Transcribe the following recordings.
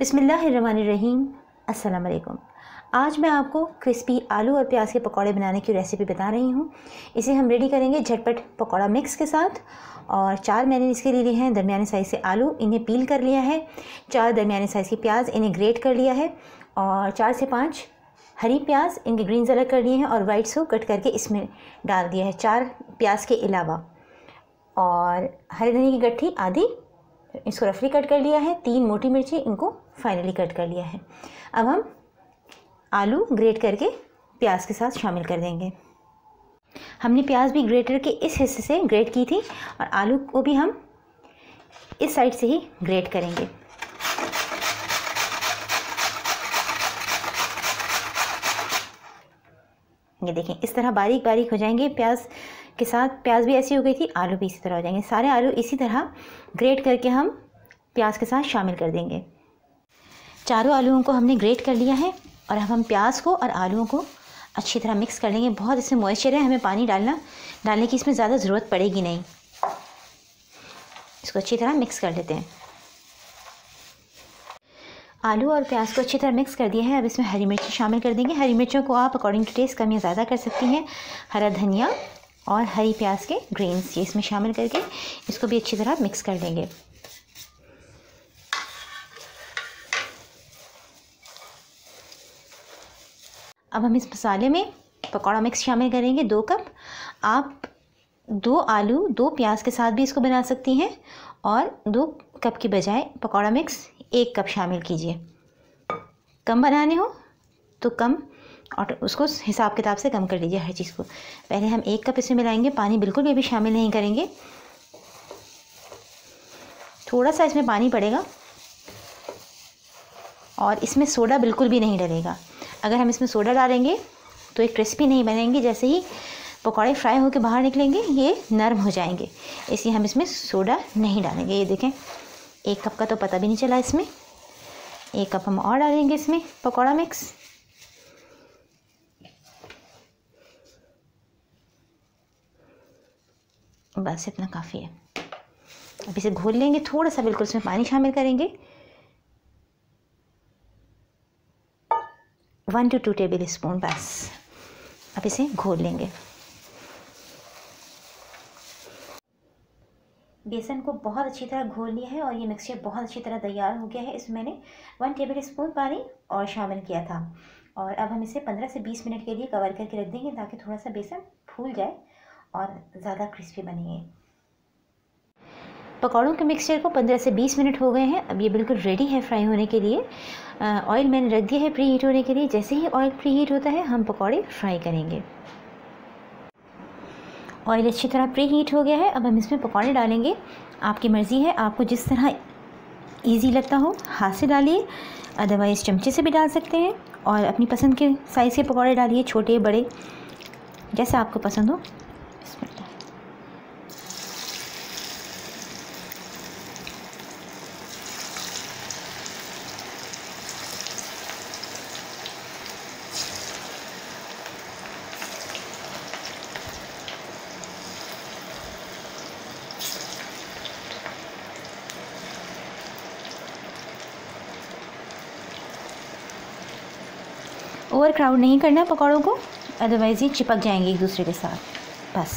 बिसमीम वालेकुम आज मैं आपको क्रिस्पी आलू और प्याज के पकौड़े बनाने की रेसिपी बता रही हूँ। इसे हम रेडी करेंगे झटपट पकौड़ा मिक्स के साथ। और चार मैंने इसके लिए लिए हैं, दरमियाने साइज़ से आलू, इन्हें पील कर लिया है। चार दरमियाने साइज़ की प्याज इन्हें ग्रेट कर लिया है। और चार से पाँच हरी प्याज इनके ग्रीन अलग कर लिए हैं और वाइट्स को कट करके इसमें डाल दिया है चार प्याज के अलावा। और हरी धनी की गट्ठी आधी इसको रफली कट कर लिया है, तीन मोटी मिर्ची इनको फाइनली कट कर लिया है। अब हम आलू ग्रेट करके प्याज के साथ शामिल कर देंगे। हमने प्याज भी ग्रेटर के इस हिस्से से ग्रेट की थी और आलू को भी हम इस साइड से ही ग्रेट करेंगे। ये देखें, इस तरह बारीक बारीक हो जाएँगे प्याज के साथ प्याज भी ऐसी हो गई थी, आलू भी इसी तरह हो जाएँगे। सारे आलू इसी तरह ग्रेट करके हम प्याज के साथ शामिल कर देंगे। चारों आलूओं को हमने ग्रेट कर लिया है और अब हम प्याज को और आलूओं को अच्छी तरह मिक्स कर लेंगे। बहुत इसमें मॉइस्चर है, हमें पानी डालना, डालने की इसमें ज़्यादा ज़रूरत पड़ेगी नहीं। इसको अच्छी तरह मिक्स कर लेते हैं। आलू और प्याज को अच्छी तरह मिक्स कर दिया है। अब इसमें हरी मिर्ची शामिल कर देंगे। हरी मिर्चों को आप अकॉर्डिंग टू टेस्ट कम या ज़्यादा कर सकती हैं। हरा धनिया और हरी प्याज के ग्रेन्स ये इसमें शामिल करके इसको भी अच्छी तरह मिक्स कर देंगे। अब हम इस मसाले में पकौड़ा मिक्स शामिल करेंगे दो कप। आप दो आलू, दो प्याज के साथ भी इसको बना सकती हैं और दो कप की बजाय पकौड़ा मिक्स एक कप शामिल कीजिए। कम बनाने हो तो कम और उसको हिसाब किताब से कम कर लीजिए हर चीज़ को। पहले हम एक कप इसमें मिलाएँगे, पानी बिल्कुल भी अभी शामिल नहीं करेंगे। थोड़ा सा इसमें पानी पड़ेगा और इसमें सोडा बिल्कुल भी नहीं डलेगा। अगर हम इसमें सोडा डालेंगे तो एक क्रिस्पी नहीं बनेंगे, जैसे ही पकौड़े फ्राई होकर बाहर निकलेंगे, ये नरम हो जाएँगे। इसलिए हम इसमें सोडा नहीं डालेंगे। ये देखें, एक कप का तो पता भी नहीं चला इसमें। एक कप हम और डालेंगे इसमें पकौड़ा मिक्स। बस इतना काफ़ी है। अब इसे घोल लेंगे थोड़ा सा बिल्कुल उसमें पानी शामिल करेंगे। One to two tablespoon बस। अब इसे घोल लेंगे। बेसन को बहुत अच्छी तरह घोल लिया है और ये मिक्सचर बहुत अच्छी तरह तैयार हो गया है। इसमें मैंने वन टेबल स्पून पानी और शामिल किया था। और अब हम इसे 15 से 20 मिनट के लिए कवर करके रख देंगे ताकि थोड़ा सा बेसन फूल जाए। और ज़्यादा क्रिस्पी बनेंगे पकौड़ों के मिक्सचर को 15 से 20 मिनट हो गए हैं। अब ये बिल्कुल रेडी है फ्राई होने के लिए। ऑयल मैंने रख दिया है प्री हीट होने के लिए। जैसे ही ऑयल प्री हीट होता है, हम पकौड़े फ्राई करेंगे। ऑयल अच्छी तरह प्री हीट हो गया है। अब हम इसमें पकौड़े डालेंगे। आपकी मर्ज़ी है। आपको जिस तरह ईजी लगता हो, हाथ से डालिए। अदरवाइज़ चमचे से भी डाल सकते हैं। और अपनी पसंद के साइज़ के पकौड़े डालिए, छोटे, बड़े। जैसे आपको पसंद हो। ओवर क्राउड नहीं करना पकौड़ों को अदरवाइज़ ये चिपक जाएँगे एक दूसरे के साथ। बस।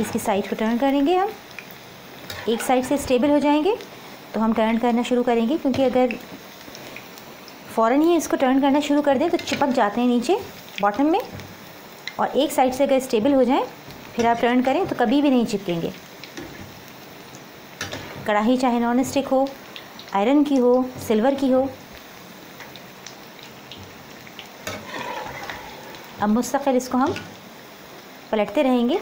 इसकी साइड को टर्न करेंगे हम। एक साइड से स्टेबल हो जाएँगे तो हम टर्न करना शुरू करेंगे, क्योंकि अगर फ़ौरन ही इसको टर्न करना शुरू कर दें तो चिपक जाते हैं नीचे बॉटम में। और एक साइड से अगर स्टेबल हो जाए, फिर आप टर्न करें तो कभी भी नहीं चिपकेंगे। कढ़ाई चाहे नॉन स्टिक हो, आयरन की हो, सिल्वर की हो। अब मुस्तकिल इसको हम पलटते रहेंगे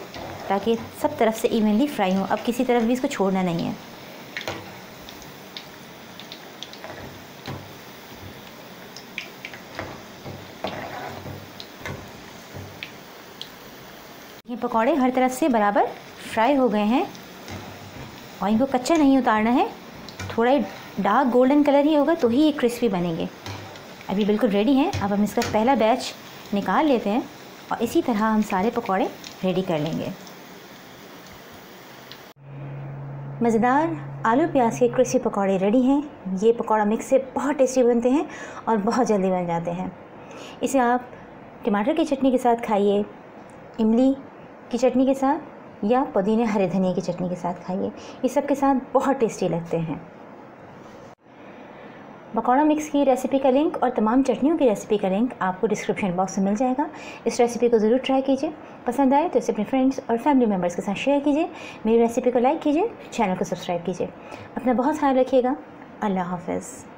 ताकि सब तरफ़ से इवनली फ्राई हो। अब किसी तरफ़ भी इसको छोड़ना नहीं है। ये पकौड़े हर तरफ़ से बराबर फ्राई हो गए हैं। और इनको कच्चा नहीं उतारना है। थोड़ा ही डार्क गोल्डन कलर ही होगा तो ही ये क्रिस्पी बनेंगे। अभी बिल्कुल रेडी हैं। अब हम इसका पहला बैच निकाल लेते हैं और इसी तरह हम सारे पकौड़े रेडी कर लेंगे। मज़ेदार आलू प्याज के क्रिस्पी पकौड़े रेडी हैं। ये पकौड़ा मिक्स से बहुत टेस्टी बनते हैं और बहुत जल्दी बन जाते हैं। इसे आप टमाटर की चटनी के साथ खाइए, इमली की चटनी के साथ या पुदीने हरे धनिया की चटनी के साथ खाइए। ये सब के साथ बहुत टेस्टी लगते हैं। पकौड़ा मिक्स की रेसिपी का लिंक और तमाम चटनियों की रेसिपी का लिंक आपको डिस्क्रिप्शन बॉक्स में मिल जाएगा। इस रेसिपी को ज़रूर ट्राई कीजिए। पसंद आए तो इसे अपने फ्रेंड्स और फैमिली मेंबर्स के साथ शेयर कीजिए। मेरी रेसिपी को लाइक कीजिए चैनल को सब्सक्राइब कीजिए। अपना बहुत ख्याल रखिएगा। अल्लाह हाफिज़।